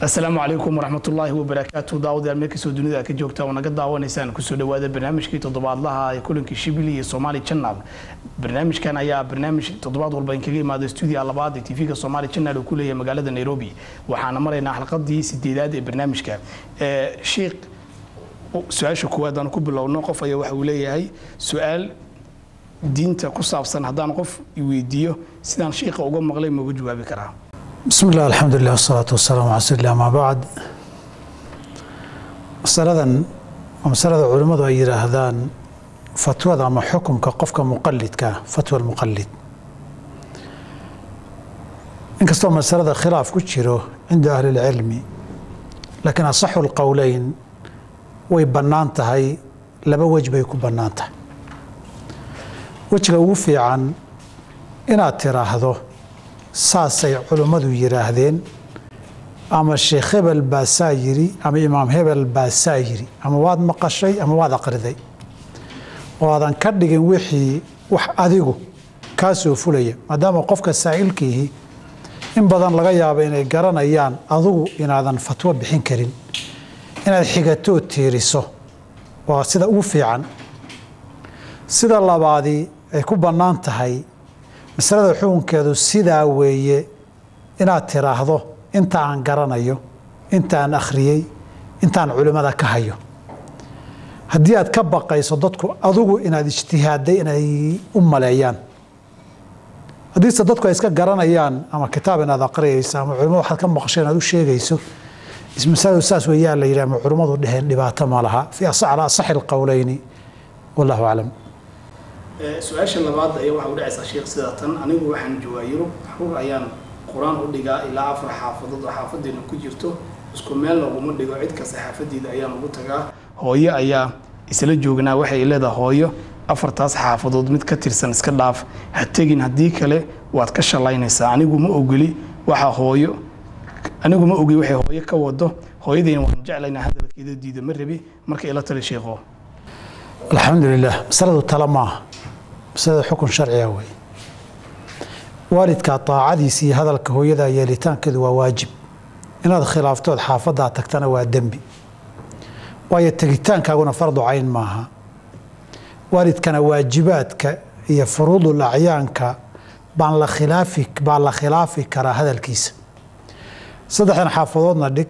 asalaamu calaykum waraxmatullaahi wabarakaatu daawadayaal meel kastoo dunida ka joogta oo naga daawanaysaan ku soo dhawaada barnaamijkii toddobaadlaha ee kulankii shibili iyo somaali channel. Barnaamijkan ayaa barnaamij toddobaad walba inkaga imaada stuudiya labaad ee tv-ga somaali channel uu ku leeyahay magaalada nairobi. Waxaana maraynaa xalqadii sideedaad ee barnaamijka. Sheikh su'aasha koowaad aan ku bilowno qof ayaa waxa uu leeyahay su'aal diinta ku saabsan haddaan qof weydiiyo sidaan shiikha uga maqlay mauga jawaabi karaa bismi illah alxamdulilah wasalaatu wasalaamu ala sl amaa bacd masaladan waa masalada culimmadu ay yidhaahdaan fatwada ama xukumka qofka muqalidkaa fatwa lmuqalid inkastoo masalada khilaaf ku jiro cinda ahli اlcilmi laakiin asaxu lqowleyn way bannaan tahay laba wej bay ku bannaan tahay. Wejiga ugu fiican inaad tiraahdo saasay culimmadu yidhaahdeen ama sheekh hebel baa saa yiri ama imaam hebel baa saa yiri ama waad maqashay ama waad aqriday. Oo aadan ka dhigin wixii wax adigu kaa soo fulaya maadaama qofka saa'ilkiihi in badan laga yaabo inay garanayaan adugu inaadan fatwo bixin karin. Inaad xigatoo tiiriso. Waa sida ugu fiican. Sida labaadii ay ku bannaan tahay masalada xukunkeedu sidaa weeye inaad tiraahdo inta aan garanayo intaan akhriyey intaan culimmada ka hayo. Haddii aad ka baqayso dadku adugu inaad ijtihaadday inay u maleeyaan. Haddiise dadku ay iska garanayaan ama kitaab inaad aqriyayso ama culimada waxaad ka maqasho inaad u sheegayso masaladu saas weeyaa la yidhi ama culimmadu dheheen dhibaato ma laha. Fi ala asaxi alqowleyni wallahu aclam su'aasha labaad ayaa waxaa u dhacaysaa sheekh sida tan anigu waxaan joogaa yurub xur ayaan qur'aan u dhigaa ilaa afar xaafadood oo xaafadeena ku jirto. Isku meel laguma dhigo cid kasta xaafadeeda ayaan ugu tagaa. Hooyo ayaa isla joognaa waxay leedahay hooyo. Afartaas xaafadood mid ka tirsan iska dhaaf. Ha tegin haddii kale waad ka shalaynaysaa. Anigu ma ogoli waxa hooyo anigu ma ogi waxay hooyo ka wado hooyadayna waan jeclaynaa hadalkeeda diida ma rabi marka ila tali sheekho alxamdu lilah masaladu tala maaha masalada xukun sharciga wey waalidka aacadiisa iyo hadalka hooyada yeelitaankeedu waa waajib. Inaad khilaaftood xaafadaa tagtana waa dembi. Waayo tegitaankaaguna fardu cayn maaha. Waalidkana waajibaadka iyo furuudul acyaanka baan la khilaafi baa la khilaafi karaa hadalkiisa. Saddexdan xaafadoodna dhig.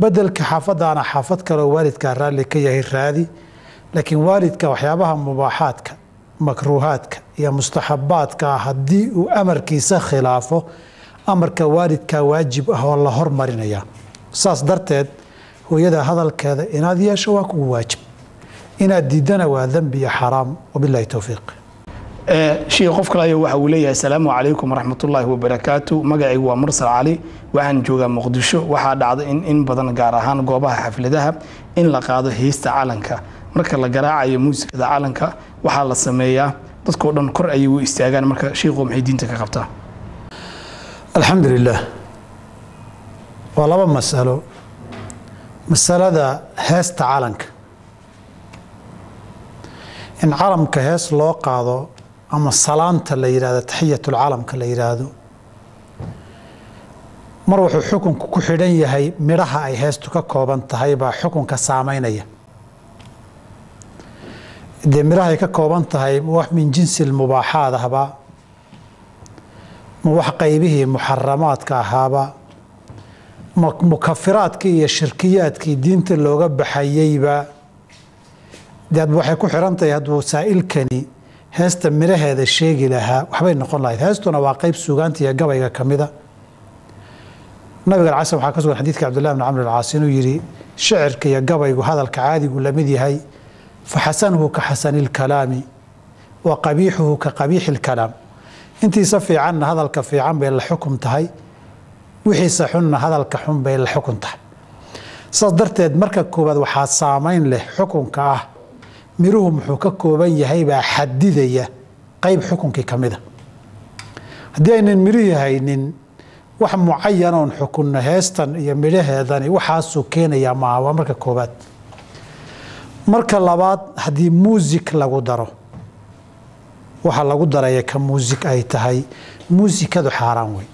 Bedelka xaafadaana xaafad kaleo waalidkaa raalli ka yahay raadi laakiin waalidka waxyaabaha mubaaxaadka makruuhaadka iyo mustaxabaadka haddii uu amarkiisa khilaafo amarka waalidkaa waajib ah oo la hormarinaya saas darteed hooyada hadalkeeda inaad yeesho waa kugu waajib. Inaad diidana waa dembi iyo xaraam. Wabilahi towfiiq sheikh qof kale ayaa waxa uu leeyahay asalaamu calaykum waraxmatullaahi wabarakaatu magacaygu waa mursal cali waxaan joogaa muqdisho. Waxaa dhacda in in badan gaar ahaan goobaha xafladaha in la qaado heesta calanka. Marka la garaacayo muusikada calanka waxaa la sameeyaa dadkao dhan kor ayay u istaagaan marka shiiku maxay diinta ka qabtaa. Alxamdu waa laba masalo. Masalada heesta calanka. In calamka hees loo qaado ama salaanta la yidhahdo taxiyatulcalamka la yidhaahdo mar wuxuu xukunku ku xidhan yahay midhaha ay heestu ka kooban tahay baa xukunka saameynaya dee midhahay ka kooban tahay wax min jinsi lmubaaxaad ahba? Ma wax qaybihii muxaramaadka ahaaba ma mukafiraadkii iyo shirkiyaadkii diinta looga baxayeyba? Dee adba waxay ku xidhan tahay hadduu saa'ilkani heesta midhaheeda sheegi lahaa? Waxbay noqon lahayd. Heestuna waa qayb suugaanta iyo gabayga ka mida. Nabiga alcasam waxaa ka sugan xadiidka cabdullahi bn camr alcaas inuu yidhi shicirka iyo gabaygu hadalka caadigu la mid yahay faxasanuhu ka xasani اlkalaami wa qabiixuhu ka qabiixi اlkalaam intiisa fiicanna hadalka fiican bay la xukum tahay wixiisa xunna hadalka xun bay la xukun tahay saas darteed marka koowaad waxaa saamayn leh xukunka ah miruhu muxuu ka kooban yahay baa xadidaya qayb xukunkii ka mida haddii aynan mirihii haynin wax mucayanoon xukunno heestan iyo midhaheedani waxaasuu keenayaa maaha marka koowaad marka labaad haddii muusik lagu daro waxa lagu daraya ka muusik ay tahay muusikadu xaaraan wey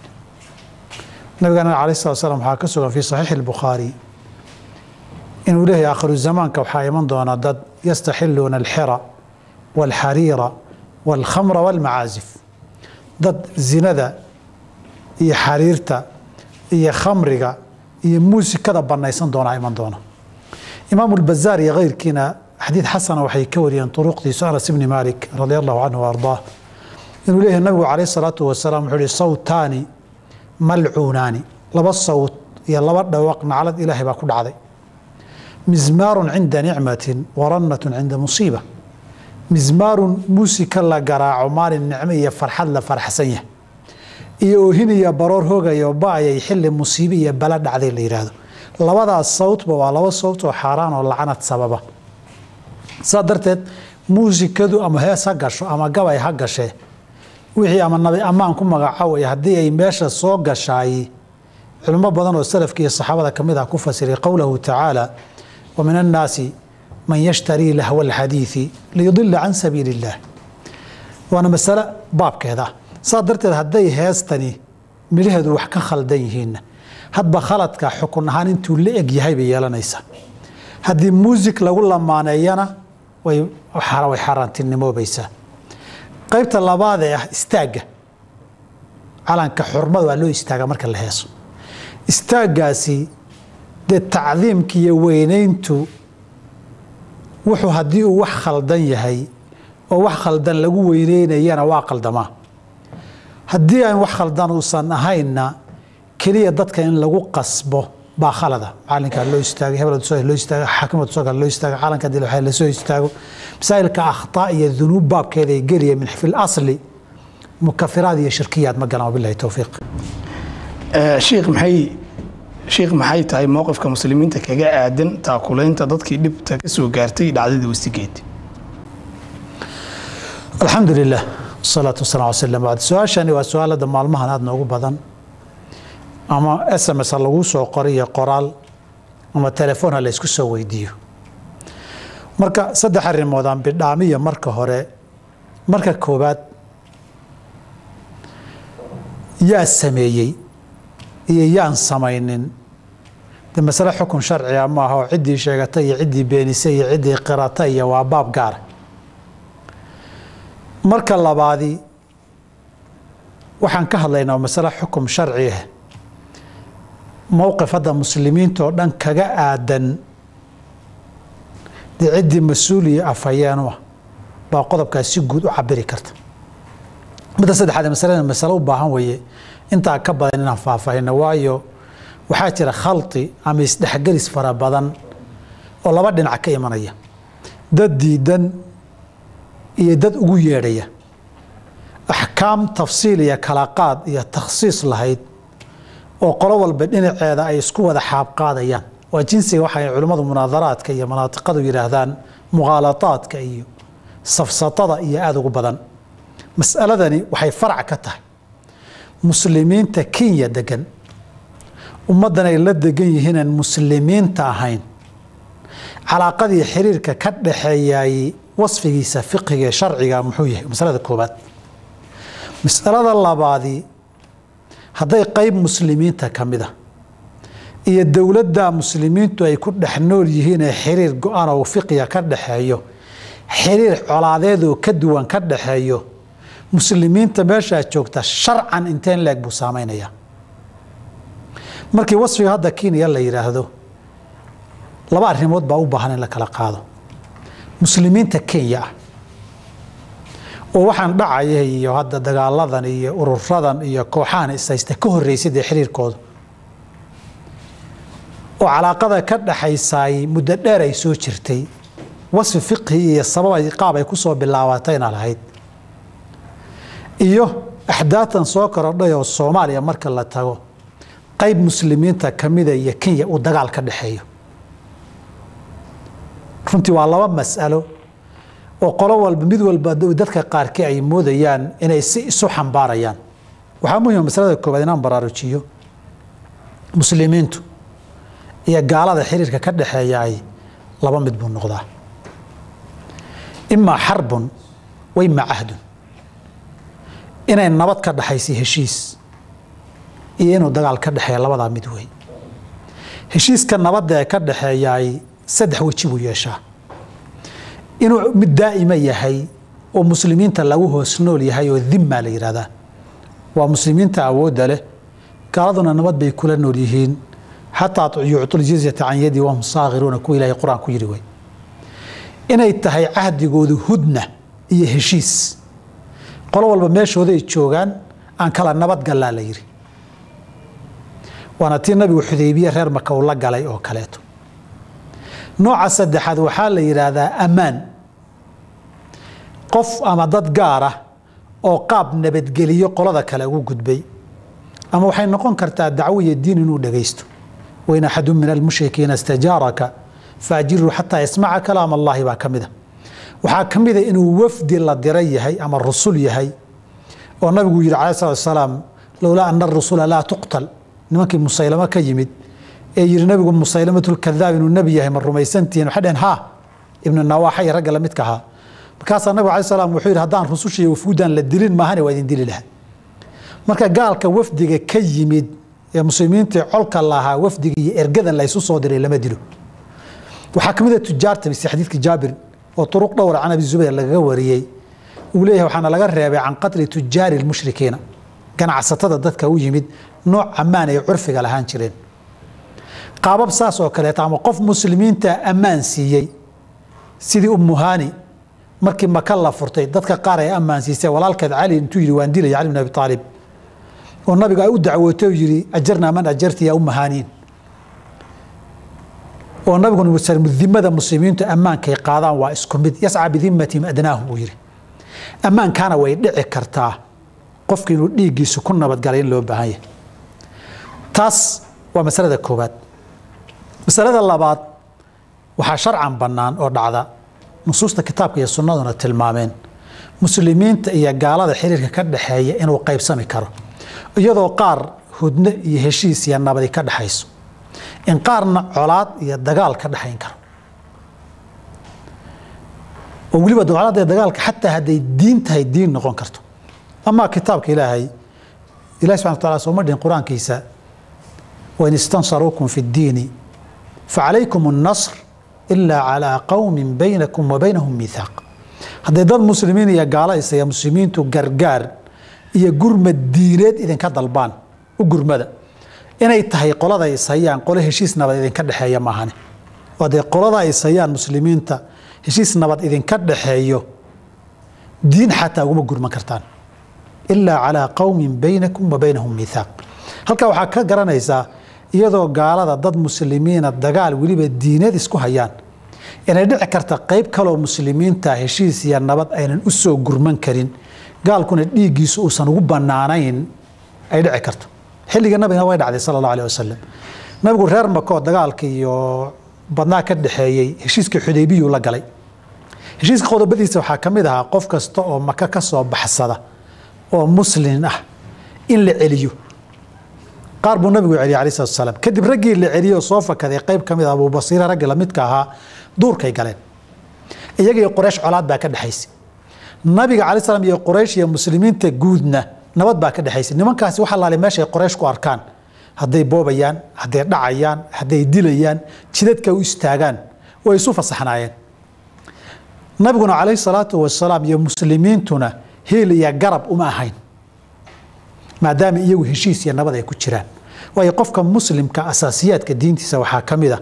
nabigana alayh slat slam waxaa ka sugan fii saxiixi albukhaari inuu leeyahay aakhiru zamaanka waxaa iman doona dad yastaxiluuna alxira waalxariira waalkhamra waalmacaasif dad zinada iyo xariirta iyo khamriga iyo muusikada banaysan doonaa iman doona imaamu lbazaar iyo keyrkiina xadiid xasana waxay ka wariyeen turuqdiisu anas ibni malik radi allahu canhu ardaah. Inuu leeyahay nabigu calayh salaatu wasalaam wuxuu ihi sawtaani malcuunaani. Laba sawt iyo laba dhawaq naclad ilaahay baa ku dhacday. Mizmaarun cinda nicmatin warannatun cinda musiiba. Mizmaarun muusika la garaaco maalin nicmo iyo farxad la farxsan yahay. Iyo oohin baroor hoogaya oo ba'ayay xilli musiibe iyo bala dhacday la yidhaahdo labadaas sawtba waa laba sawt oo xaaraan oo lacanad sababa. Saa darteed muusikadu ama hees ha gasho ama gabay ha gashee wixii ama nabi ammaan ku magacaawaya haddii ay meesha soo gashaay culimo badan oo salafka iyo saxaabada ka mid ah ku fasiray qowlahu tacaala wa min annaasi man yashtarii lahwa alxadiidi liyudila can sabiili illah waana masale baabkeeda. Saa darteed hadday heestani midhaheedu wax ka khaldan yihiinna hadba khaladka xukun ahaan intuu la eg yahay bay yeelanaysaa haddii muusig lagu lamaaneeyana way xaaraantinimoobaysaa qaybta labaad ee ah istaagga calanka xurmada waa loo istaaga marka la heeso. Istaaggaasi dee tacdiimka iyo weynayntu wuxuu haddii uu wax khaldan yahay oo wax khaldan lagu weyneynayana waa qaldamaa haddii aan wax khaldan uusan ahaynna keliya dadka in lagu qasbo baa khalada. Macalinkaa loo istaago hebel loo istaago xaakimad sooka loo istaago calanka dil waxa la soo istaago. Masaa'ilka akhtaa iyo dunuub baabkeeda ay gelaya min fi lasli mukafiraad iyo shirkiyaad ma galan wabillahi towfiiq sheikh maxay sheikh maxay tahay mowqifka muslimiinta kaga aadan taakulaynta dadkii dhibta ka soo gaartay dhacdadii westigeed alxamdu lilah wasalaatu wasalam ala slam bacd su'aashani waa su'aalada maalmahan aada noogu badan ama s m s ha laguu soo qoray iyo qoraal ama telefoon ha la ysku soo weydiiyo. Marka saddex arrimood aan bidhaamiya marka hore marka koowaad yaa sameeyey iyo yaan samaynin. De masale xukun sharciga maaha oo ciddii sheegatay iyo ciddii beenisay iyo ciddii qiratay iyo waa baab gaara marka labaadi waxaan ka hadlaynaa masale xukum sharci ah mowqif hadda muslimiinta oo dhan kaga aadan. Dee ciddii mas'uul iyo afhayeenu ah baa qodobkaas si guud u cabiri karta. Midda saddexaad masalada masale u baahan weeye intaa ka badan inaan faahfaahino waayo waxaa jira khalti ama isdhexgelis fara badan oo laba dhinac ka imanaya. Dad diidan iyo dad ugu yeedhaya. Axkaam tafsiil iyo kala qaad iyo takhsiis lahayd oo qolo walba dhinaceeda ay isku wada xaabqaadayaan waa jinsiga waxay culimmadu munaadaraadka iyo manaatiqadu yidhaahdaan mukhaalataadka iyo safsatada iyo aada ugu badan. Mas'aladani waxay farac ka tahay. Muslimiinta kenya degan ummaddan ay la degan yihiinaan muslimiinta ahayn. Calaaqadii xiriirka ka dhaxeeyay wasfigiisa fiqiga ee sharciga muxuu yahay? Masalada koobaad masalada labaadi hadday qeyb muslimiinta ka mid iyo dowladda muslimiintu ay ku dhex nool yihiin ee xiriir go'aan oo fiqiga ka dhaxeeyo xiriir colaadeedoo ka duwan ka dhaxeeyo muslimiinta meeshaa joogta sharcan inteen leeg buu saameynayaa markii wasfiga hadda kenya la yidhaahdo laba arrimood baa u baahan in la kala qaado. Muslimiinta kenya ah oo waxaan dhacaya iyo hadda dagaaladan iyo ururadan iyo kooxahan ishaysta ka horreysay dee xiriirkooda. Oo calaaqada ka dhaxaysaay muddo dheer ay soo jirtay. Wasfi fiqhi iyo sabab qaab ay ku soo bilaabatayna lahayd. Iyo axdaatan soo korodhay oo soomaaliya marka la tago qayb muslimiinta kamida iyo kenya uu dagaal ka dhexeeyo. Runtii waa laba mas'alo oo qolo walba mid walba dadka qaarkii ay moodayaan inay si isu xambaarayaan. Waxaa muhima masalada koobaad inaan baraarujiyo. Muslimiintu iyo gaalada xiriirka ka dhexeeyaay laba mid buu noqdaa. Imaa xarbun wa imaa inay nabad ka dhaxaysay heshiis iyo inuu dagaal ka dhexeeya labadaa mid wey heshiiska nabadda ee ka dhexeeyaay saddex weji buu yeeshaa inuu mid daa'ima yahay oo muslimiinta lagu hoos nool yahay oo dimmaa la yidhahdaa waa muslimiinta awoodda leh. Gaaladuna nabad bay kula nool yihiin. Xataa yuctul jizyata can yadi wahum saakhiruuna kuwa ilahay qur'aan ku yidhi wey inay tahay cahdigoodu hudna iyo heshiis. Qolo walba meeshooday joogaan aan kala nabad gallaa la yidhi waana tii nabigu xudaybiye reer maka uu la galay oo kaleeto. Nooca saddexaad waxaa la yidhaahdaa ammaan qof ama dad gaar ah oo qaab nabadgeliyo qolada kale ugu gudbay. Ama waxay noqon kartaa dacwo iyo diin inuu dhagaysto. Wain axadu min almushrikiina istajaaraka faajiruu xataa yasmaca kalaam allahi baa ka mida waxaa ka mida inuu wafdi la diray yahay ama rusul yahay oo nabigu yihi cala salatu salaam lowlaa ana arusula laa tuqtal. Nimankii musaylamo ka yimid ee yihi nabigu musaylamatulkadaab inuu nebi yahay ma rumaysantihiin. Waxay dheheen ha ibnu nawaaxa iyo ragga lamidka ahaa markaasaa nabigu alai salaam wuxuu yidhi haddaan rususha iyo wafuudan la dilin maahane waa idin dili lahaa. Marka gaalka wafdiga ka yimid ee muslimiintii colka lahaa wafdiga iyo ergadan laysu soo diray lama dilo. Waxaa ka mid a tujaarta mise xadiidka jaabir oo turuq dhowra can abi zubayr lagaga wariyey. Uu leeyahay waxaana laga reebay can qatli tujaari lmushrikiina ganacsatada dadka u yimid nooc ammaan ay curfiga lahaan jireen. Qaabab saas oo kaleeta ama qof muslimiinta ammaan siiyey sidii umuhani markii maka la furtay dadka qaar ay ammaan siisay walaalkeed cali intuu yidhi waan dilaya cali bin abi aalib oo nabiga ay u dacwootay oo yidhi ajarnaa man ajarti yaa umahaniin oo nabigu dimada muslimiintu ammaankay qaadaan waa isku mid yasca bidimatihim adnaahum uu yidhi. Ammaankaana way dhici kartaa qofki inuu dhiiggiisu ku nabadgalay in loo baahan yahay. Taas waa masalada koowaad. Masalada labaad waxaa sharcan bannaan oo dhacda nusuusta kitaabka iyo sunnaduna tilmaameen. Muslimiinta iyo gaalada xiriirka ka dhexeeya inuu qaybsami karo iyadoo qaar hudno iyo heshiis iyo nabadi ka dhexayso. In qaarna colaad iyo dagaal ka dhexayn karo. Oo weliba colaad iyo dagaalka xataa hadday diin tahay diin noqon karto. Amaa kitaabka ilaahay ilahi subxana wataala sooma dhihin qur'aankiisa wain istansaruukum fi ddiini facalaykum الnasr ilaa calىa qowmi baynakum wa baynahum hadday dad muslimiin iyo gaalo isaya muslimiintu gargaar iyo gurmad diineed idinka dalbaan u gurmada inay tahay qolada ishayaan qolo heshiis nabad idinka dhexeeya maahane oo dee qolada ishayaan muslimiinta heshiis nabad idinka dhexeeyo diin xataa uguma gurman kartaan ilaa calىa qowmin baynakum wa baynahum halkaa waxaa ka garanaysaa iyadoo gaalada dad muslimiina dagaal weliba diineed isku hayaan. Inay dhici karta qayb kaloo muslimiinta heshiis iyo nabad aynan u soo gurman karin. Gaalkuna dhiiggiisu uusan ugu bannaanayn ay dhici karto. Xilliga nabigana way dhacday sala allahu aleh wasalam nabigu reer makoo dagaalka iyo badnaa ka dhexeeyey heshiiska xudaybiyuu la galay. Heshiiska qodobadiisa waxaa ka mid ahaa qof kasta oo maka ka soo baxsada oo muslin ah in la celiyo qaar buu nabigu celiyay alai salatu salaam kadib raggii la celiyey oo soo fakaday qayb ka mid a abubasiira raggii lamidka ahaa duurkay galeen. Iyagiyo qoraysh colaad baa ka dhexaysay nabiga cala slam iyo qoraysh iyo muslimiinta guudna nabad baa ka dhexaysay nimankaasi waxa laali meeshay qoraysh ku arkaan. Hadday boobayaan hadday dhacayaan hadday dilayaan jidadka u istaagaan way isu fasaxnaayeen. Nabiguna calayhi salaatu wasalaam iyo muslimiintuna hiil iyo garab uma ahayn maadaama iyagu heshiis iyo nabad ay ku jiraan. Waayo qofka muslimka asaasiyaadka diintiisa waxaa ka mid a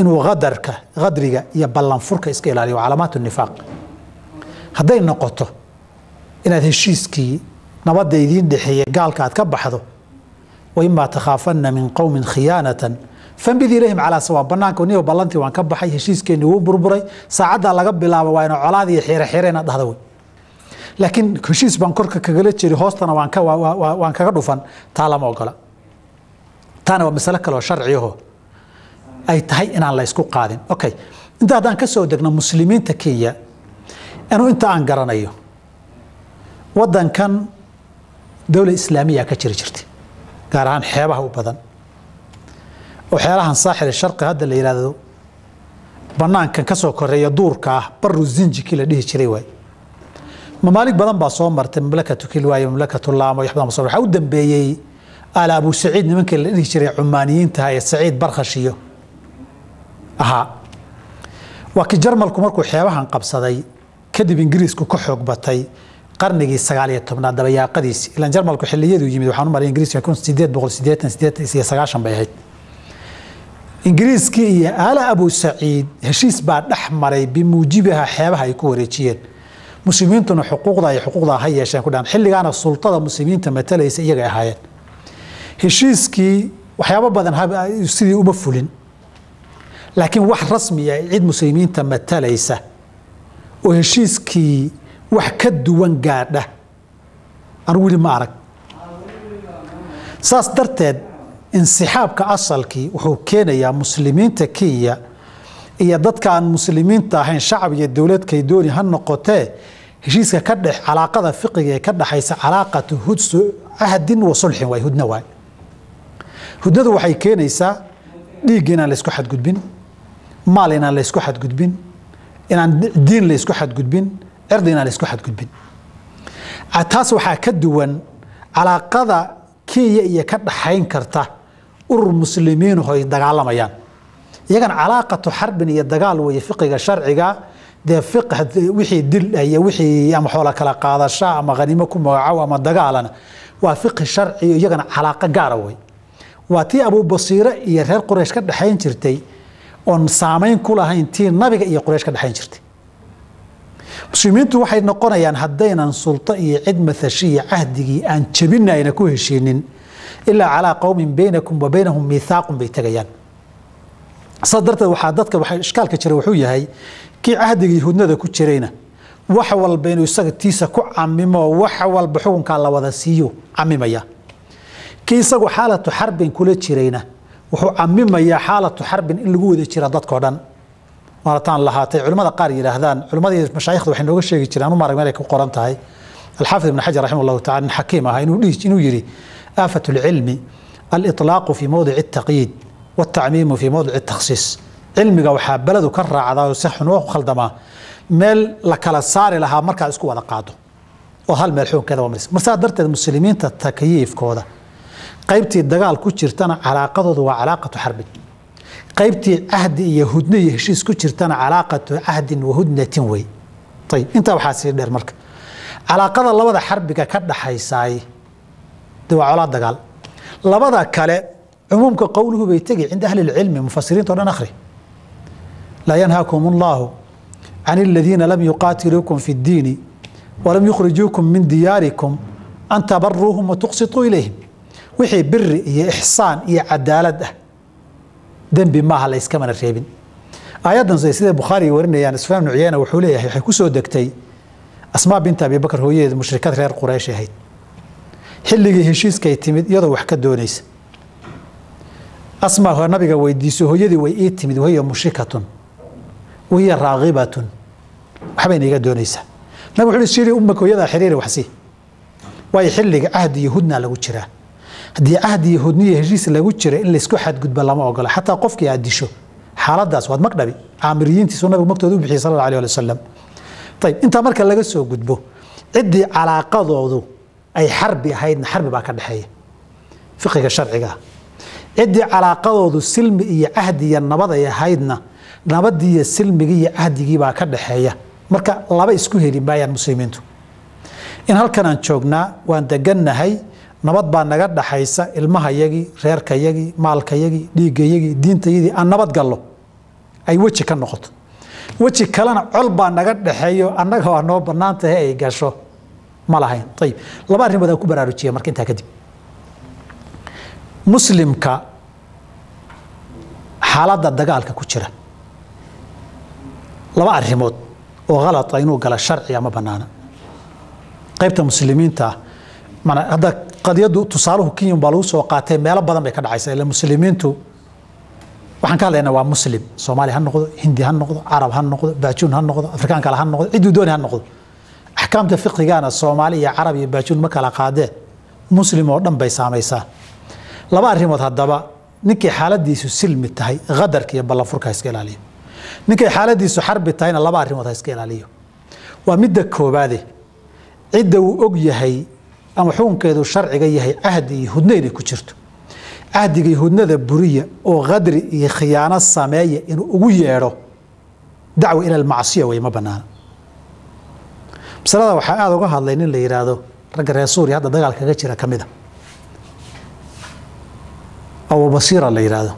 inuu qadarka qadriga iyo ballanfurka iska ilaaliyo waa calaamaat nifaaq. Hadday noqoto inaad heshiiskii nabadda idiin dhexeeye gaalka aad ka baxdo waimaa takhaafanna min qowmin khiyaanatan fambid ilayhim calaa sawa banaanka niyo ballantii waan ka baxay heshiiskeenni wuu burburay saacaddaa laga bilaabo waa ina colaad iyo inaad dhahda wey laakiin heshiis baan korka kagala jeri hoostana waan ka waan kaga dhufan taa lama ogola. Taana waa masalo kale oo sharciyaho. Ay tahay inaan la ysku qaadin. Okay inta haddaan ka soo degno muslimiinta kenya anuu inta aan garanayo waddankan dowlad islaamiya ka jiri jirtay gaar ahaan xeebaha u badan. Oo xeelahan saaxil sharqi hadda la yidhaahdo banaankan ka soo koreeya duurka ah baru zinjikii la dhihi jiray waay mamaalig badan baa soo martay mamlakatu kilwaayo mamlakatu laamo waxaa u dambeeyey aala abu saciid nimankii la dhihi jiray cumaaniyiintaha ee saciid barkhashiyo. Ahaa waa jarmalku markuu xeebahan qabsaday kadib ingiriisku ka xoog batay qarnigii sagaal iyo tobnaad dabayaaqadiisi ilaan jarmalku xiliyadu yimid waxaan u maray ingiriiska kun sideed boqol sideetan sideetan iyo sagaashan bay ahayd. Ingiriiskii iyo aala abu saciid heshiis baa dhex maray bimuujibiha xeebaha ay ku wareejiyeen muslimiintuna xuquuqda ay xuquuqda ha yeesheen ku dhahan xilligaana sultada muslimiinta matalaysa iyagay ahaayeen. Heshiiskii waxyaabo badan sidii uma fulin. Laakiin wax rasmi ah cid muslimiinta matalaysa oo heshiiskii wax ka duwan gaadha anu weli ma arag. Saas darteed insixaabka asalkii wuxuu keenayaa muslimiinta kenya iyo dadka aan muslimiinta ahayn shacab iyo dowladkay dooni ha noqotee heshiiska ka dhex calaaqada fiqiga ee ka dhexaysa calaaqatu hudsu cahdin wa sulxin waay hudna waay. Hudnadu waxay keenaysaa dhiigga inaan laysku xadgudbin maal inaan laysku xadgudbin inaan diin laysku xadgudbin cirdi inaan laysku xadgudbin. Taas waxaa ka duwan calaaqada kenya iyo ka dhaxayn karta urur muslimiinuhu ay dagaalamayaan. Iyagan calaaqatu xarbin iyo dagaal weeye fiqiga sharciga dee fiq wixii dil iyo wixii ama xoola kala qaadasha ama hanimo ku magacow ama dagaalana. Waa fiqi sharci iyagana calaaqo gaara wey waa tii abubasiire iyo reer quraysh ka dhexayn jirtay oon saamayn ku lahayn tii nabiga iyo quraysh ka dhexayn jirtay. Muslimiintu waxay noqonayaan haddaynan sulto iyo cid mathashiya cahdigii aan jebina ayna ku heshiinin ilaa calaa qowmin baynakum wa baynahum miithaaqun bay tegayaan saas darteed waxaa dadka ishkaalka jira wuxuu yahay kii cahdiga yahuudnada ku jirayna wax walba inuu isaga tiisa ku camimo wax walba xukunkaa la wada siiyo camimaya kii isagu xaalatu xarbin kula jirayna wuxuu camimayaa xaalatu xarbin in lagu wada jira dadko dhan. Waana lahaatay. Culimmada qaar yidhaahdaan culimmadii mashaayikhda waxay nooga sheegi jireen anuma meelay ku qoran tahay. Alxaafid ibn xajar raximah allahu tacala nin xakiim ahaa inuu dhihi inuu yidhi aafatu lcilmi aliطlaaqu fii mowdici altaqyiid wاltacmiimu fii mowdici takhsiis cilmiga waxaa beledu ka raacdaa oo si xun u khaldamaa meel la kala saari lahaa markaa isku wada qaado. Oo hal meel xukunkeeda waa maris. Marsaa darteed muslimiinta takyiifkooda qaybtii dagaal ku jirtana calaaqadoodu waa calaaqatu xarbin qaybtii cahdi iyo hudno iyo heshiis ku jirtana calaaqatu cahdin wa hudnatin wey. Ayib intaa waxaa sii dheer marka. Calaaqada labada xarbiga ka dhaxaysaay de waa colaa dagaal. Labada kale cumuumka qowluhu bay tegi cinda ahli lcilmi mufasiriinta o dhan akhri laa yanhaakum allahu can aladiina lam yuqaatiluukum fi اddiini walam yukhrijuukum min diyaarikum an tabaruuhum watuqsituu ilayhim wixii biri iyo ixsaan iyo cadaalad ah dembi maaha la iskamana reebin aayaddan sida bukhaari warinayaan sufyaan bnu cuyeyna wuxuu leeyahay waxay ku soo degtay asmaa binta abi bakr hooyadeed mushrikad reer quraysh ahayd xilligii heshiiskay timid iyadoo wax ka doonaysa asmaa nabiga weydiiso hooyadii way ii timid wahiya mushrikatun wahiya raagibatun waxbayna iga doonaysaa nabig wuxuu shiri ummaka hooyadaa xiriiri waxsii waayo xilliga cahdi iyo hudna lagu jiraa haddii cahdi iyo hudniyo heshiis lagu jira in laysku xadgudba lama ogola xataa qofkii aad disho xaaladaas waad magdhabi caamiriyiintiisu nabigu magtooda u bixiyay sal alla alih ali wasalam ayib intaa marka laga soo gudbo ciddii calaaqadoodu ay xarbi ahaydna xarbi baa ka dhexeeya fiqiga sharciga ah ciddii calaaqadoodu silmi iyo cahdi iyo nabad ay ahaydna nabadii iyo silmigii iyo cahdigii baa ka dhexeeya marka laba isku heli maayaan muslimiintu. In halkan aan joognaa waan degannahay nabad baa naga dhaxaysa ilmahayagii reerkayagii maalkayagii dhiiggayagii diintayadii aan nabad gallo. Ay weji ka noqoto weji kalena col baa naga dhexeeyo annaga waa noo bannaan ay gasho. Ma lahayn. Ayib laba arrimood aan ku baraarujiya marka intaa kadib. Muslimka xaaladda dagaalka ku jira laba arrimood oo halata inuu gala sharci ama bannaana qaybta muslimiinta mana hadda qadiyaddu tusaaluhu kenyun baa lagu soo qaatay meelo badan bay ka dhacaysa ila muslimiintu. Waxaan ka hadlaynaa waa muslim. Soomaali ha noqdo hindi ha noqdo carab ha noqdo baajuun ha noqdo afrikaan kale ha noqdo cidduu dooni ha noqdo. Axkaamta fiqigana soomaali iyo carab iyo baajuun ma kala qaadee muslim oo dhan bay saamaysaa. Laba arrimood haddaba ninkay xaaladiisu silmi tahay qadarka iyo ballanfurka iska ilaaliyo ninkay xaaladiisu xarbi tahayna laba arrimood ha iska ilaaliyo. Waa midda koobaade cidda uu og yahay ama xukunkeedu sharciga yahay cahdi iyo hudno inay ku jirto. Cahdiga iyo hudnada buriya oo qadri iyo khiyaano sameeya inuu ugu yeedho dacwa ila almacsiya wey ma banaana masalada waxaa aada uga hadlay nin la yidhaahdo ragga reer suuriya hadda dagaal kaga jira ka mid a. Abu basiira la yidhaahdo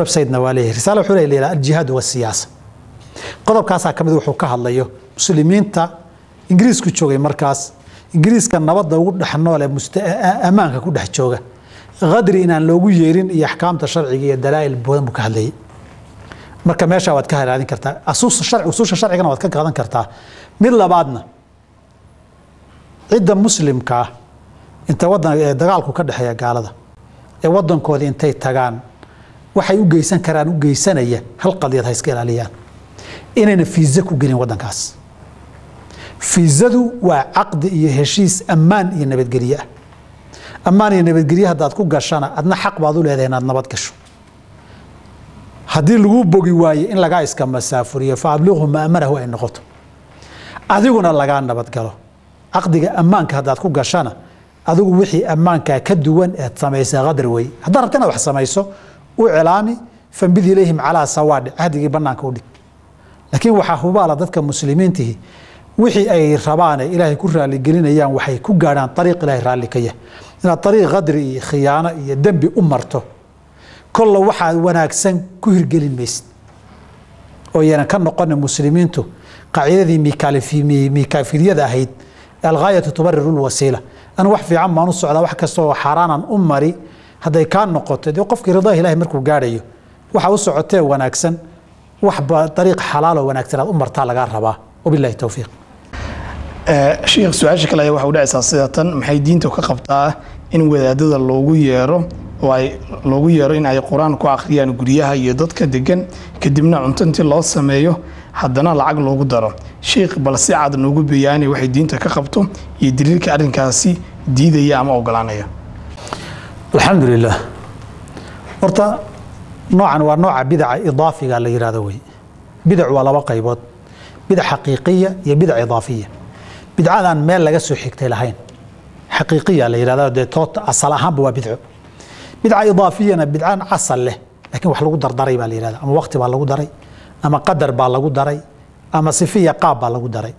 websitena waa leeyahay risaala wuxuu leeyahay aljihaad wasiyaasa qodobkaasaa ka mid wuxuu ka hadlayo muslimiinta ingiriisku joogay markaas. Ingiriiska nabadda ugu dhex nool ee ammaanka ku dhex jooga. Qadri inaan loogu yeerin iyo axkaamta sharciga iyo dalaa'il badan buu ka hadlayay. Marka meeshaa waad ka haraadin kartaa. Usuusha sharcigana waad ka qaadan kartaa. Mid labaadna cidda muslimka ah inta wadan dagaalku ka dhexeeya gaalada ee wadankoodii intay tagaan waxay u geysan karaan u geysanaya hal qadiyad ha iska ilaaliyaan. Inayna fiiza ku gelin wadankaas fiizadu waa caqdi iyo heshiis ammaan iyo nabadgelye ah. Ammaan iyo nabadgelye haddaad ku gashana adna xaq baad u leedahay inaad nabad gasho. Haddii lagu bogi waaye in lagaa iska masaafuriyo fa abliqhu maamanahu ay noqoto. Adiguna lagaa nabadgalo caqdiga ammaanka haddaad ku gashana adigu wixii ammaankaa ka duwan eed samaysa qadar wey haddaad rabta inaad wax samayso u cilaami fambid ilayhim calaa sawaadhi cahdigii bannaanka u dhig. Laakiin waxaa hubaala dadka muslimiintihi wixii ay rabaan ee ilaahay ku raaligelinayaan waxay ku gaadhaan ariiq ilaahay raalli ka yahay. Inaad ariiq qadri iyo khiyaano iyo dembi u marto kolla waxaad wanaagsan ku hirgelin maysid. Oo yaanan ka noqona muslimiintu qaacidadii mikaafiriyada ahayd alghaayatu tubariru lwasiila. Anu wax fiican baan u socdaa wax kasta oo xaaraanan u mari hadday kaa noqoto dee qofkii ridaha ilahay markuu gaadhayo waxa u socotee wanaagsan waxba ariiq xalaaloo wanaagsan aad u martaa lagaa rabaa. Wabilahi towfiiq sheikh su'aasha kale ayaa waxa u dhacaysaa sida tan maxay diinta ka qabtaa in wadaadada loogu yeero oo ay loogu yeero in ay qur'aan ku akhriyaan guryaha iyo dadka degan kadibna cunto loo sameeyo haddana lacag loogu daro. Sheikh bal si cad noogu beyaani waxay diinta ka qabto iyo daliilka arrinkaasi diidaya ama ogolaanaya alxamdu lilah horta noocan waa nooca bidaca idaafiga la yihahdo wey. Bidac waa laba qaybood. Bidac xaqiiqiya iyo bidac idaafiya. Bidcadaan meel laga soo xigtay lahayn. Xaqiiqiya la yihahdo dee toota asal ahaanba waa bidco bidca idaafiyana bidcan asal leh laakiin wax lagu dardaray baa la yihahda ama waqti baa lagu daray ama qadar baa lagu daray ama sifiya qaab baa lagu daray.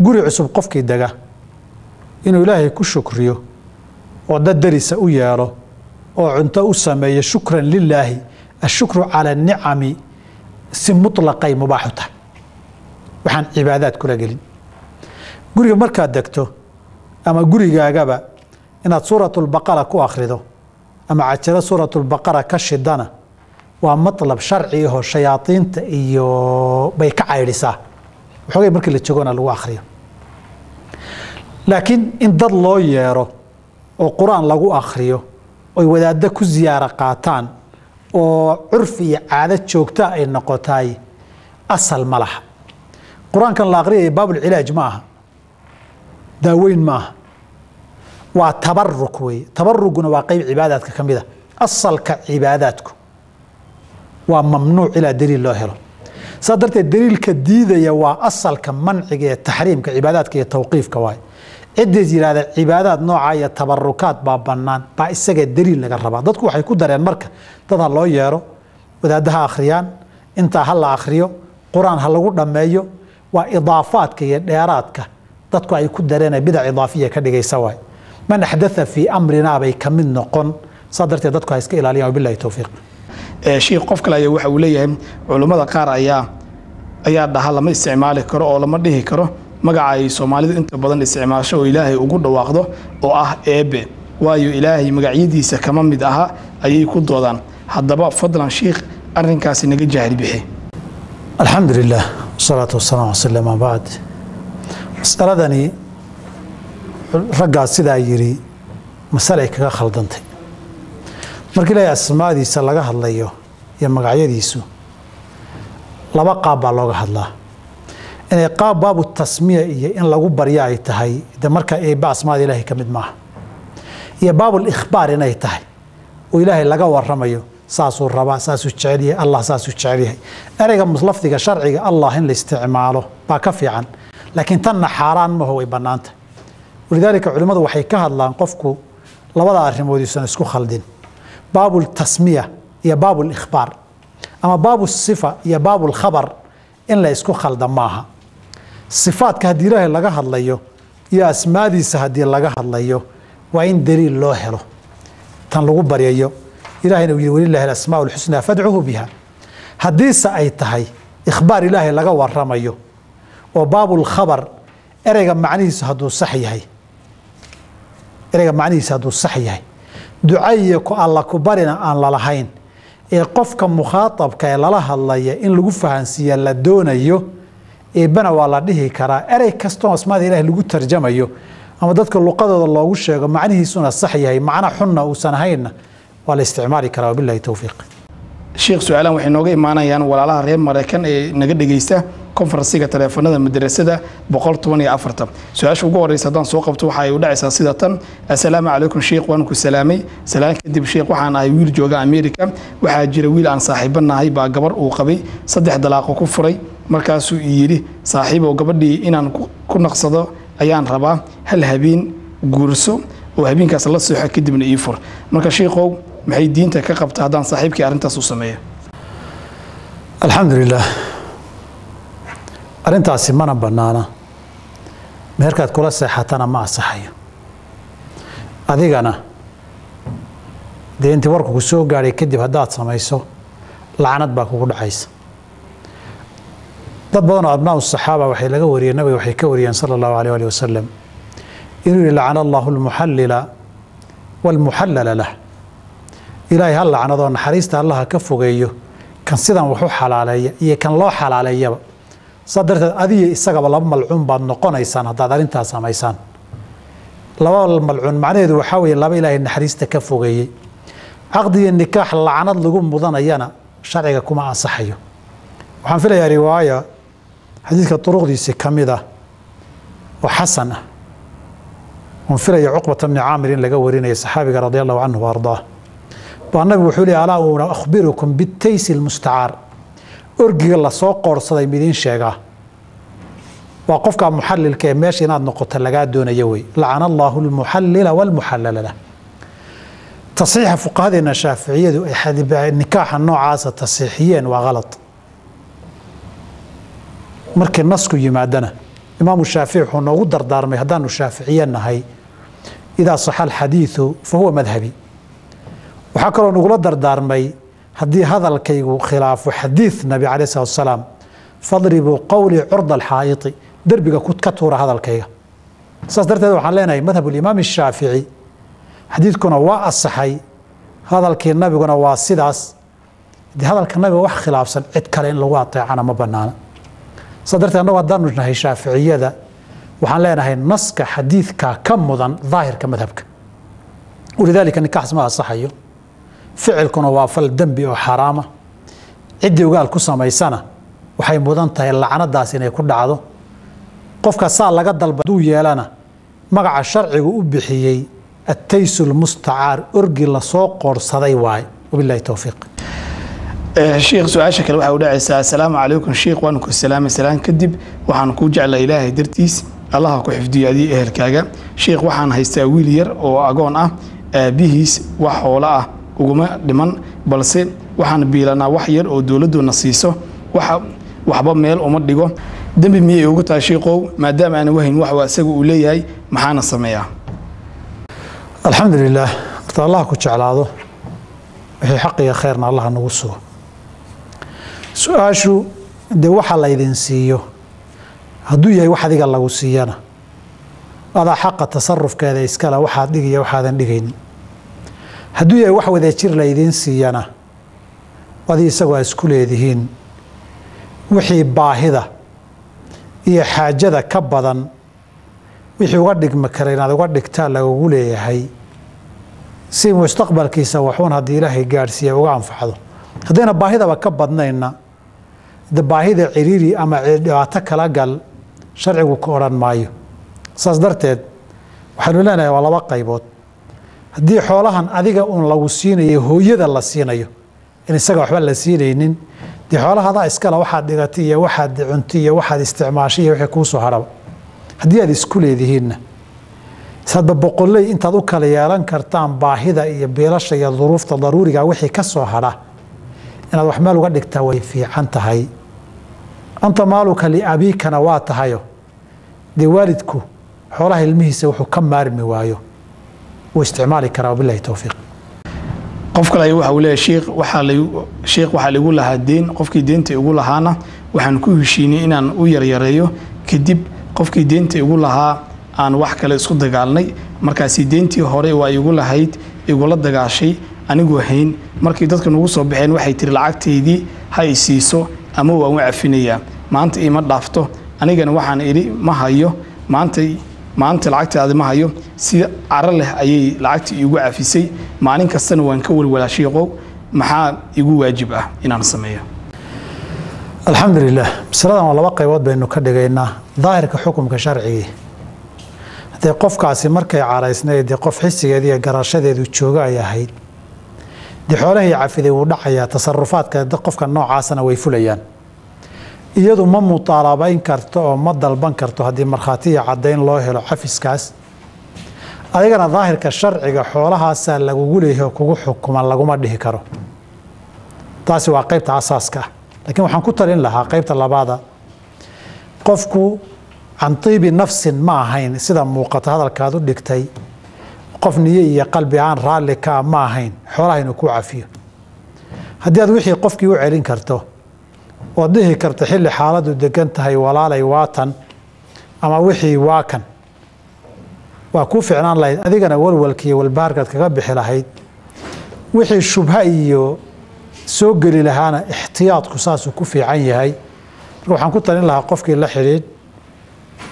Guri cusub qofkii dega inuu ilaahay ku shukriyo oo dad darisa u yeelo oo cunto u sameeyo shukran lilaahi ashukru cala anicami si muطlaqay mubaaxu tahay. Waxaan cibaadaad kula gelin. Guriga markaad degto ama gurigaagaba inaad suurat lbaqara ku akhrido ama cajalo suurat lbaqara ka shidana waa maطlab sharci ahoo shayaadiinta iyo bay ka caydhisaa waxoogay markii la jogona lagu akhriyo. Laakiin in dad loo yeero oo qur'aan lagu akhriyo oy wadaaddo ku ziyaaro qaataan oo curfi iyo caado joogta ay noqotaay asal ma laha. Qur'aankan la akhriyaya baabulcilaaj ma aha. Daaweyn ma aha. Waa tabaruk weeye. Tabaruguna waa qeyb cibaadaadka ka mid a asalka cibaadaadku waa mamnuuc ilaa daliil loo helo. Saa darteed daliilka diidaya waa asalka manciga ee taxriimka cibaadaadka iyo tawqiifka waay cidays yidhahda cibaadaad nooca iyo tabarukaad baa bannaan baa isaga daliil laga rabaa. Dadku waxay ku dareen marka dad ha loo yeero wadaadda ha akhriyaan intaa ha la akhriyo qur'aan ha lagu dhammeeyo waa idaafaadka iyo dheeraadka dadku ay ku dareen bidac idaafiya ka dhigaysa waay. Man axdatha fii amrinaa bay ka mid noqon. Saa darteed dadku ha iska ilaaliyaan wabilahi towfiiq sheikh qof kale ayaa waxa uu leeyahay culummada qaar ayaa ayaa dhaha lama isticmaali karo oo lama dhihi karo magaca ay soomaalidu inta badan isticmaasho oo ilaahay ugu dhawaaqdo oo ah eebe waayo ilaahay magacyadiisa kama mid aha ayay ku doodaan. Haddaba fadlan sheikh arrinkaasi naga jaahil bixi. Alxamdu lilah wasalaatu wasalaamu wasala ma bacd masaladani raggaas sidaa yidhi masalay kaga khaldantay. Marka ilaahay asmaadiisa laga hadlayo iyo magacyadiisu laba qaab baa looga hadlaa inay qaab baabu tasmiya iyo in lagu baryo ay tahay de marka eebba asmaada ilaahay ka mid maaha. Iyo baabul ikhbaar inay tahay. Oo ilaahay laga waramayo saasuu rabaa saasuu jecel yahay allah saasuu jecel yahay ereyga lafdiga sharciga allah in la isticmaalo baa ka fiican. Laakiin tanna xaaraan maho way bannaanta. Walidaalika culimmadu waxay ka hadlaan qofku labada arrimood iusan isku khaldin. Baabu ltasmiya iyo baabu likhbaar ama baabu sifa iyo baabu lkhabar in la isku khalda maaha sifaadka haddii ilaahay laga hadlayo iyo asmaadiisa haddii laga hadlayo waa in daliil loo helo. Tan lagu baryayo ilahayna uu yihi walilahi alasmaa lxusnaa fadcuhu biha haddiise ay tahay ikhbaar ilaahay laga waramayo oo baabulkhabar ereyga macnihiisu hadduu sax yahay. Ereyga macnihiisa hadduu sax yahay. Duca iyo ku alla ku barina aan lalahayn ee qofka mukhaatabka ee lala hadlaya in lagu fahansiiya la doonayo eebbana waa la dhihi karaa. Erey kastoo asmaada ilahi lagu tarjamayo ama dadka luqadooda loogu sheego macnihiisuna sax yahay macno xunna uusan ahaynna waa la isticmaali karaa. Wabilahi towfiiq sheekh su'aalaan waxay nooga imaanayaan walaalaha reer maraykan ee naga dhegeysta konfaransiga taleefanada afartan. Su'aasha ugu horeysa haddaan soo qabto waxa ay u dhacaysaa sida tan. Assalaamu calaykum sheekh waan ku salaamay. Salaan kadib sheekh waxaan ahay wiil jooga america waxaa jira wiil aan saaxiibo nahay baa gabar uu qabay. Saddex dalaaqo ku furay. Markaasuu yidhi saaxiibow gabadhii inaan ku naqsado ayaan rabaa. Hal habeen guurso oo habeenkaas la seexo kadibna ii fur. Marka sheekhow maxay diinta ka qabta haddaan saaxiibkii arrintaas u sameeyo? Alxamdu lilah arrintaasi mana bannaana. Meherkaad kula seexatana ma asaxayo adigana dee intii warku ku soo gaadhay kadib haddaad samayso lacnad baa kugu dhacaysa. Dad badanoo abnaau saxaaba waxay laga wariyeen nabiga waxay ka wariyeen sala allahu alayh ali wasalam inuu yihi lacana allahu almuxallila waalmuxallala lah ilaahay ha lacnadoo naxariista allaha ka fogeeyo. Kan sidan waxu xalaaleeya iyo kan loo xalaaleeyaba. Saa darteed adiyo isagaba laba malcuun baad noqonaysaan haddaad arrintaas samaysaan. Laba malcuun macnaheedu waxaa weeye laba ilaahay naxariista ka fogeeyey. Caqdiga nikaax lacnad lagu mudanayana sharciga kuma ansaxayo. Waxaan filayaa riwaaya xadiidka duruqdiisi ka mid ah oo xasan ah. Oon filaya cuqbata bni caamir in laga warinaya saxaabiga radi allahu canhu wa baa nabigu wuxuu leey alaa una akhbirukum bitaysi lmustacaar orgiga la soo qoorsaday midiin sheegaa waa qofka muxalilka ee meesha inaad noqoto lagaa doonaya wey. Lacana allaahu lmuxallila waalmuxallala tasiixa fuqahadeena shaaficiyadu ay nikaaxa noocaasa tasiixiyeen waa kalad markii nasku yimaadana imaamu shaafici wuxuu noogu dardaarmay haddaanu shaaficiye nahay idaa saxa alxadiidu fa huwa madhabi waxaa kaloo nagula dardaarmay haddii hadalkaygu khilaafo xadiid nabi caleyh salatu wasalaam. Fadribuu qowlii curda alxaa'iti. Derbiga ka tuura hadalkayga. Saas darteed waxaan leenahay madhab ulimaam shaafici xadiidkuna waa asaxay. Hadalkii nabiguna waa sidaas. Dee hadalka nabiga wax khilaafsan cid kale in lagu ateecana ma banaana saas darteed annagu haddaanu nahay shaaficiyada waxaan leenahay naska xadiidka ka mudan daahirka madhabka. Walidaalika nikaxs ma asaxayo ficilkuna waa fal dembi oo xaraama. Ciddii ogaal ku samaysana waxay mudan tahay lacnadaas inay ku dhacdo. Qofka saa laga dalba duu yeelana magaca sharcigu u bixiyey attaysu lmustacaar orgi la soo qoorsaday waaye. Wabilahi towfiiq sheekh su'aasha kale waxay u dhacaysaa assalaamu calaykum sheekh waan ku salaamay salaan kadib waxaan kuu jeclaa ilaahay dartiis allaha ku xifdiyo adii ehelkaaga. Sheekh waxaan haystaa wiil yar oo agoon ah aabbihiis wax hoolo ah uguma dhiman balse waxaan biilanaa wax yar oo dowladduna siiso. Waxba meel uma dhigo. Dembi miyay ugu tahay sheikow maadaama aana wahayn wax isaga uu leeyahay maxaana sameeyaa? Alxamdu lilaah horta allah ku jeclaado wixii xaqiga khayrna allah nagu sugo su'aashu dee waxa laydin siiyo hadduu yahay wax adiga lagu siiyana adaa xaqa tasarufkeeda iskale waxaad dhigaya waxaadan dhigaynin hadduu yahay wax wadajir laydiin siiyana adi isagoo a isku leedihiin. Wixii baahida iyo xaajada ka badan wixii uga dhigmi kara inaad uga dhigtaa lagugu leeyahay. Si mustaqbalkiisa waxuun haddii ilaahay gaadhsiiya uga anfacdo haddayna baahidaba ka badnayna de baahida ciriiri ama dhibaato kala gal sharcigu ka odhan maayo. Saas darteed waxaynu leenahay waa laba qaybood haddii xoolahan adiga uun lagu siinayo hooyada la siinayo in isaga waxba la siinaynin dee xoolahadaa iskale waxaad dhigatay iyo waxaad cuntay iyo waxaad isticmaashay iyo wixii kuusoo harhaba haddii aad isku leedihiinna sadba boqoley intaad u kala yeelan kartaan baahida iyo biilasha iyo duruufta daruuriga wixii ka soo hadha inaad wax meel uga dhigtaa way fiican tahay. Anta maaluka liabiikana waa tahayo. Dee waalidku xoolaha ilmihiisa wuxuu ka maarmi waayo wuu isticmaali karaa wabilahi towfiiq qof kale waxa uu leeyahay sheekh waxaa laygu sheekh waxaa laygu lahaa deen qofkii deenta igu lahaana waxaan ku heshiinay inaan u yaryareeyo kadib qofkii deenta igu lahaa aan wax kale isku dagaalnay. Markaasi deentii hore waa igu lahayd igula dagaashay anigu hayn. Markii dadka nagu soo baxeen waxay tiri lacagtaydii ha i siiso ama waan u cafinayaa maanta ima dhaafto. Anigana waxaan idhi ma hayo. Maantay maanta lacagtaadi ma hayo. Si caro leh ayay lacagtii iigu cafisay maalin kastana waan ka walwalaa shiiqow maxaa igu waajib ah inaan sameeyo? Alxamdu lilah masaladan waa laba qaybood baynu ka dhigaynaa. Daahirka xukumka sharcigii haddee qofkaasi markay caraysnayd dee qof xisigeeda iyo garashadeedu jooga ay ahayd dee xoolahii cafiday wuu dhacayaa tasarufaadka qofka noocaasana way fulayaan iyadu ma mutaalabayn karto oo ma dalban karto haddii markhaati iyo caddayn loo helo cafiskaas adigana daahirka sharciga xoolahaasaa lagugu leeyahay oo kugu xukuman laguma dhihi karo. Taasi waa qaybta asaaska ah. Laakiin waxaan ku talin lahaa qaybta labaada. Qofku can tiibi nafsin ma ahayn sida muuqata hadalkaad u dhigtay. Qof niye iyo qalbi aan raalli ka ah ma ahayn. Xoolaha inuu ku cafiyo. Haddii aad wixii qofkii u celin karto ood dhihi karta xilli xaaladdu degan tahay walaalay waatan ama wixii waa waa kuu ficnaan lahayd adigana walwalka iyo walbaharkaad kaga bixi lahayd. Wixii shubha iyo soo geli lahaana ixtiyaadku saasuu ku fiican yahay. Waxaan ku talin lahaa qofkii la xidhiidh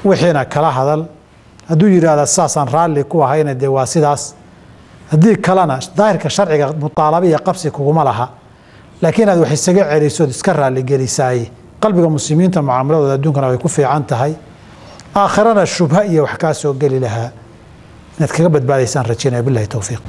wixiina kala hadal. Hadduu yidhaahda saasaan raalli ku ahayna dee waa sidaas. Haddii kalena daahirka sharciga mutaalaba iyo qabsi kuguma laha laakiin aad wax isaga celisood iska raalligelisaaye qalbiga muslimiinta mucaamaladooda adduunkana way ku fiican tahay. Aakhirana shubha iyo wax kaa soo geli lahaa. Inaad kaga badbaadaysaan rajaynaya bilahi towfiiq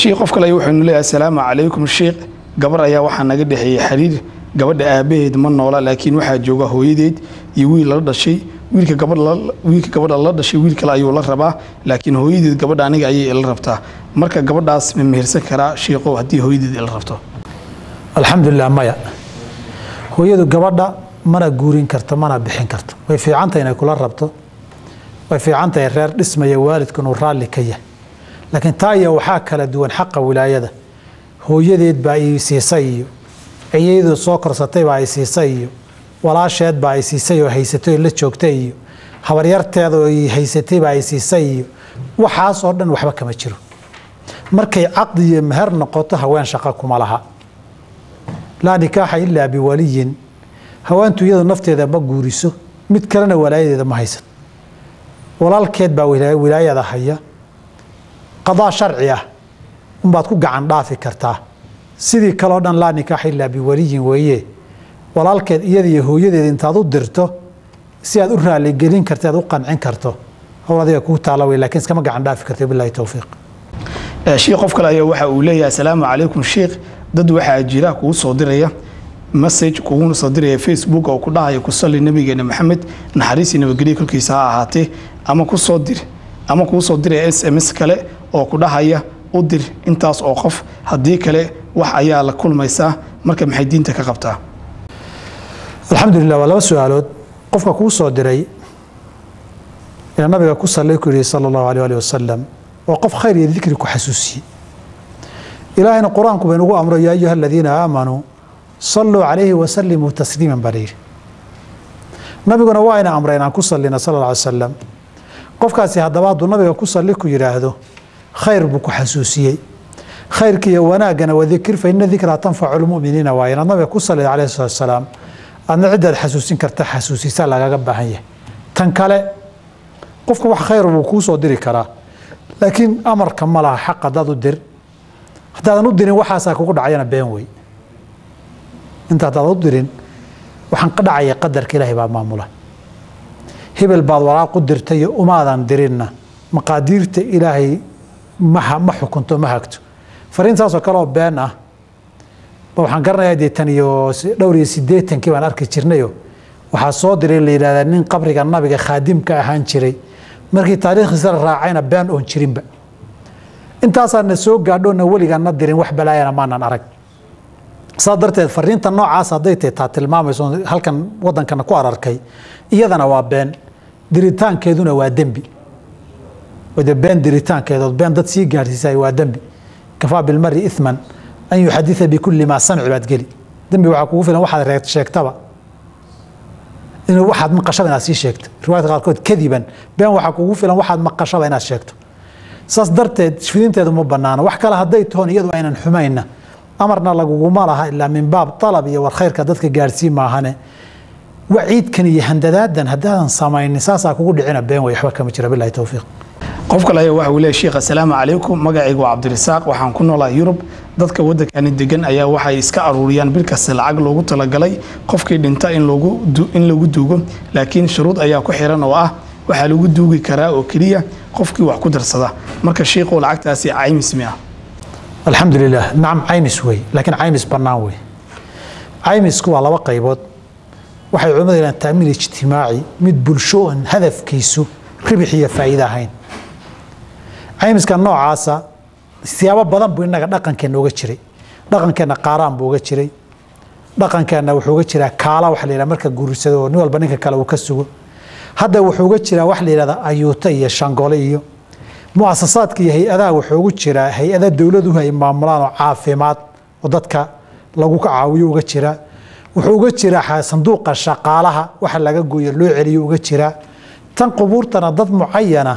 shiikh qof kale wuxuunu leeyahay asalaamu calaykum shiikh gabar ayaa waxaa naga dhexeeyey xiriir gabadha aabaheed ma noola laakiin waxaa jooga hooyadeed iyo wiil la dhashay. Wiilka gabadha la dhashay wiil kale ayuu la rabaa laakiin hooyadeed gabadha aniga ayay ila rabtaa. Marka gabadhaas ma mehersan karaa shiiqow haddii hooyadeed ila rabto alxamdulilah maya. Hooyadu gabadha mana guurin karto mana bixin karto. Way fiicanta inay kula rabto. Way fiicantahay reer dhismaya waalidku inuu raalli ka yahay. Laakiin taa iyo waxaa kala duwan xaqa wilaayada. Hooyadeed baa i siisay iyo iyadu soo korsatay baa i siisay iyo walaasheed baa i siisay oo haysatay oo la joogtay iyo habaryarteeda oo i haysatay baa i siisay iyo waxaas oo dhan waxba kama jiro. Markay caqdi iyo meher noqoto haween shaqo kuma laha laa nikaaxa ilaa biwaliyin. Haweentu iyadu nafteeda ma guuriso mid kalena walaayadeeda ma haysan. Walaalkeed baa wilaayada haya. Qadaa sharci ah unbaad ku gacan dhaafi kartaa. Sidii kaleo dhan laa nikaaxa ilaa biwaliyin weeye. Walaalkeed iyada iyo hooyadeeda intaad u dirto si aad u raaligelin karta aad u qancin karto. Howl adiga kuu taala wey laakiin iskama gacan dhaafi karta bilahi towfiiq shiikh qof kale ayaa waxa uu leeyahay asalaamu calaykum sheikh dad waxaa jira kugu soo diraya message kuguna soo diraya facebook oo ku dhahaya ku salli nabigeena maxamed naxariisii nabadgelyo kolkiisa ha ahaatee ama ku soo dir ama kuu soo diraya s m s kale oo ku dhahaya u dir intaas oo qof. Haddii kale wax ayaa la kulmaysaa marka maxay diinta ka qabtaa? Alxamdulilah waa laba su'aalood. Qofka kuu soo diray ee nabiga ku sallay ku yihi sala allahu alيh ali wasalam waa qof khayr iyo dikri ku xasuusiyey ilaahayna qur'aanku bay nagu amro yaa ayuha aladiina aamanuu saluu calayhi wasalimuu tasliiman baa layidhi nabiguna waa amray inaan ku sallina sala alla alay qofkaasi haddaba hadduu nabiga ku salli ku yidhaahdo khayr buu ku xasuusiyey khayrka iyo wanaaggana ina dikraa tanfacu lmuminiina waa inaad nabiga ku sallida calayhi salatu wasalaam aadna ciddaad xasuusin karta xasuusisaa lagaga baahan yahay tan kale qofka wax khayr buu kuu diri karaa laakiin amarka ma laha xaq haddaad u dir haddaadan u dirin waxaasaa kugu dhacayana been wey inta haddaadan u dirin waxaan ka dhacaya qadarka ilaahay baa maamula hebel baad waraaq u dirtay iyo umaadan dirinna maqaadiirta ilaahay ma ma xukunto ma hagto. Fariintaasoo kale oo been ah ba waxaan garanayaa dee tan iyo dhowr iyo siddeetankii baan arki jirnayo waxaa soo diray la yidhahdaa nin qabriga nabiga khaadimka ahaan jiray. Markii taariikhdiisa la raacayna been oon jirinba intaasaana soo gaadhoona weligaana dirin wax balaayana maanan arag. Saa darteed fariinta noocaas hadday tahay taa tilmaamayso halkan wadankana ku ararkay iyadana waa been. Diritaankeeduna waa dembi. De been diritaankeedood been dad sii gaadhsiisay waa dembi. Kafaa bilmari iman an yuxadia bikulli maa samci baad geli. Dembi waxaa kugu filan waxaad sheegtaba. Inuu waxaad maqashaba inaad sii sheegto. Riwaayadka qaarkood kadiban been waxaa kugu filan waxaad maqashaba inaad sheegto saas darteed fidinteedu ma banaano wax kale hadday toon iyadu aynan xumayna. Amarna laguguma laha ilaa min baab alab iyo war dadka gaadhsii maahane. Waciidkan iyo handadaadan haddaadan samaynin saasaa kugu dhicina been way waxba kama jira. Bilahi towfiiq qof kale ayaa waxa uu leeyahay sheekh assalaamu calaykum. Magacaygu waa cabdirasaaq waxaan ku noolaa yurub. Dadka waddankani degan ayaa waxay iska aruuriyaan bil kasta lacag loogu talagalay. Qofkii dhinta in lagu duugo. Laakiin shuruud ayaa ku xiran oo ah waxaa lagu duugi karaa oo keliya qofkii wax ku darsada. Marka sheikhu lacagtaasi caymis mi ah. Alxamdu lilah nacam caymis wey. Laakiin caymis bannaan wey. Caymisku waa laba qaybood. Waxay culimadu yidhahan taamiin ijtimaaci mid bulsho oon hadafkiisu ribix iyo faa'iide ahayn. Caymiska noocaasa siyaabo badan buu innaga dhaqankeenna uga jiray. Dhaqankeenna qaaraan buu uga jiray. Dhaqankeenna wuxuu uga jiraa kaala waxa la yidhaha marka guursado oo nin walba ninka kale uu ka sugo hadda wuxuu uga jiraa wax la yidhahda ayuuto iyo shangole iyo muasasaadka iyo hay'adaha wuxuu ugu jiraa hay'ada dowladuhu ay maamulaan oo caafimaad oo dadka lagu ka caawiyo uga jiraa wuxuu uga jiraa sanduuqa shaqaalaha waxa laga gooyo loo celiyo uga jiraa tan qubuurtana dad mucayana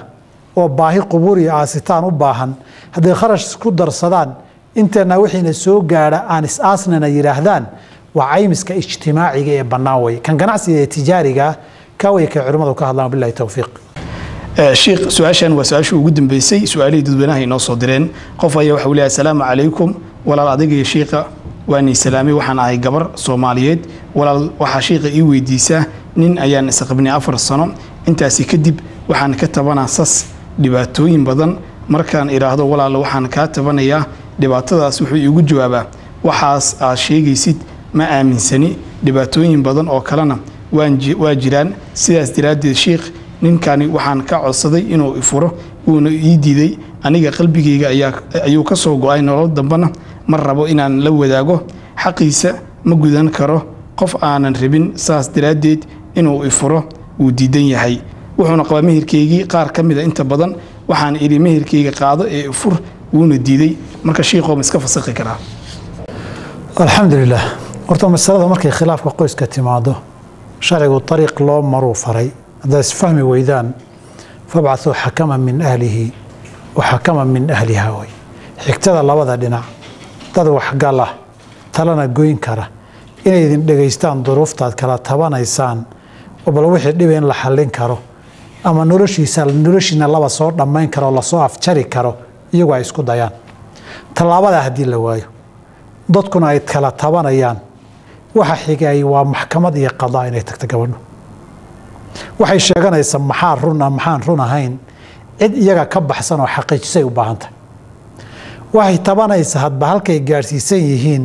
oo baahi qubuur iyo aasitaan u baahan hadday kharash isku darsadaan inteena wixiina soo gaadha aan is-aasnana yidhaahdaan waa caymiska ijtimaaciga ee bannaan wey kan ganacsiga ee tijaariga ka hadlaan bilahi towfiiq sheikh su'aashan waa su'aashii ugu dambeysay. Su'aalihii dadweynaha inoo soo direen. Qof ayaa waxa uu leeyahay asalaamu calaykum. Walaal adiga iyo shiikha waanii salaamay waxaan ahay gabar soomaaliyeed. Walaal waxaa shiikha ii weydiisaa nin ayaan isqabnay afar sano. Intaasi kadib waxaan ka tabanaa sas dhibaatooyin badan. Markaan idhaahdo walaal waxaan kaa tabanayaa. Dhibaatadaas wuxuu iigu jawaabaa waxaas aad sheegaysid ma aaminsani. Dhibaatooyin badan oo kalena waa jiraan. Sidaas daraaddeed shiikh ninkani waxaan ka codsaday inuu ifuro wuuna ii diiday. Aniga qalbigayga ayuu ka soo go'ay nolol dambena. Ma rabo inaan la wadaago. Xaqiisa ma gudan karo. Qof aanan rabin saas daraaddeed inuu ifuro wuu diidan yahay. Wuxuuna qabaa meherkeygii qaar ka mida inta badan. Waxaan idhi meherkeyga qaado ee ifur wuuna diiday. Marka shiikhoo ma iska fasakhi karaa. Alxamdu lilah horta masalada markay khilaafka qoyska timaado sharcigu ariiq loo maruu faray haddaad isfahmi weydaan fabcathuu xakama min ahlihi wa xakama min ahliha wey xigtada labada dhinac dad waxgalah talana goyn kara inay idin dhegaystaan duruuftaad kala tabanaysaan oo bal wixii dhiba in la xallin karo ama noloshiisa noloshiina laba soo dhammayn karo la soo afjari karo iyagu ay isku dayaan tallaabadaa haddii la waayo dadkuna ay kala tabanayaan waxa xigay waa maxkamad iyo qadaa inay tagto gabadhu waxay sheeganaysaa maxaa runa maxaan run ahayn cid iyaga ka baxsan oo xaqiijisay u baahan tahay. Waxay tabanaysaa hadba halkay gaadhsiisan yihiin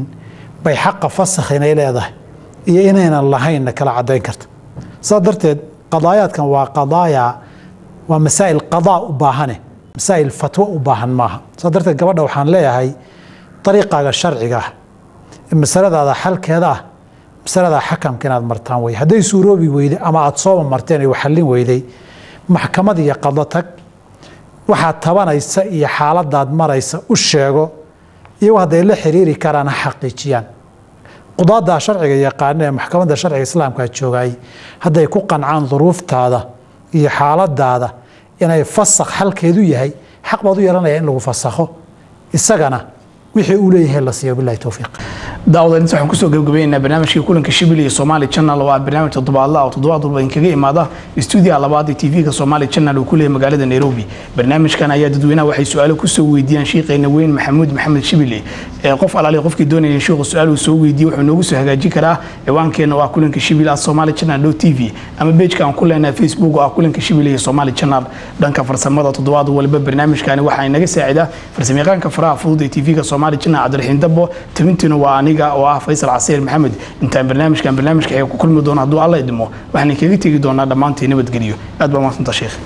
bay xaqa fasakh inay leedahay iyo inaynan lahaynna kala caddayn karta. Saa darteed qadaayaadkan waa qadaaya waa masaa'il qadaa u baahane masaa'il fatwo u baahan maaha. Saa darteed gabadha waxaan leeyahay dariiqaaga sharciga ah masaladaada xalkeeda ah masaladaa xakamka inaad martaan wey hadday suuroobi weyday ama aada sooba marteen ay xallin weyday maxkamad iyo qado tag. Waxaad tabanaysa iyo xaaladaad maraysa u sheego iyagu hadday la xiriiri karaan ha xaqiijiyaan. Qudaaddaa sharciga yaqaana ee maxkamadda sharciga islaamkaa joogay hadday ku qancaan duruuftaada iyo xaaladaada inay fasakh xalkeedu yahay xaq baad u yeelanaya in lagu fasakho isagana wixii uu leeyahay la siiyo bilahi towfiiq daawadainta waxaan ku soo gabagabaynaynaa barnaamijkii kulanka shibil iyo somaali channel oo ah barnaamij toddobaadla oo toddobaad walba idinkaga imaada stuudiyaha labaad ee tv-ga somaali channel uu ku leeyahay magaalada nairobi. Barnaamijkan ayaa dadweynaha waxay su'aalo ku soo weydiiyaan shiiqeena weyn maxamuud maxamed shibili. Ee qof alaali qofkii doonaya shiiqu su'aal uu soo weydiiye wuxuu noogu soo hagaajin karaa. Ciwaankeena oo ah kulanka shibil ah somaali channel t v. Ama bejka aan ku leenahay facebook oo ah kulanka shibil iyo somaali channel. Dhanka farsamada toddobaad walba barnaamijkani waxaa inaga saacidaa. Farsamayaqaanka faraha fudud ee tv-ga somaali channel cabdiraxiin dabo tabintiina waa aniga oo ah faysal casiir maxamed. Intaan barnaamijkan barnaamijka xeega ku kulmi doono hadduu alla idmo waxaan kaga tegi doonaa dhammaantii nabadgeliyo aad baa mahadsanta sheekh